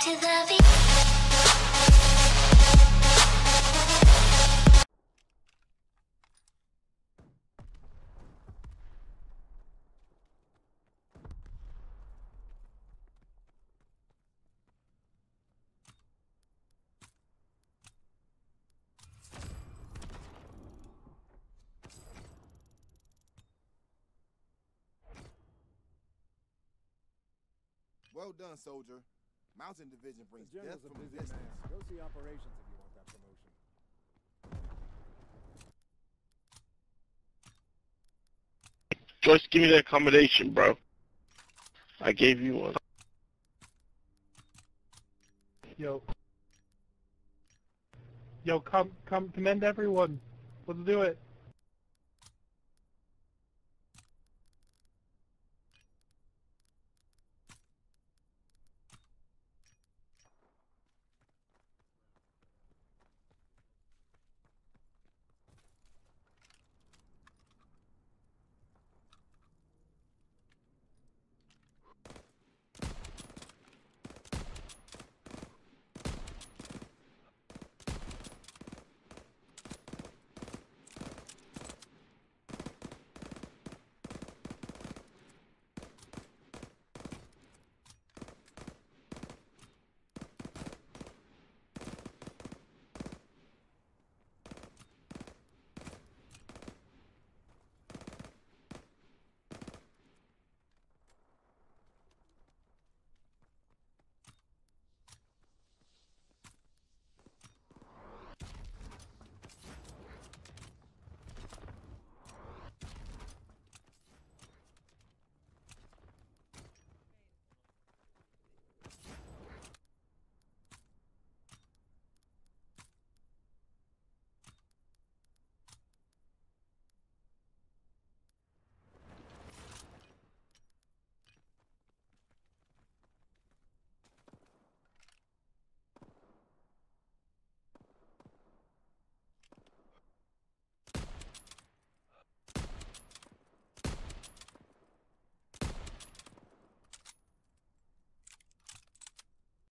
to the beat. Well done, soldier. Mountain Division The brings death from a distance. man. Go see operations if you want that promotion. Joyce, give me the accommodation, bro. I gave you one. Yo. Yo, come, come, commend everyone. Let's do it.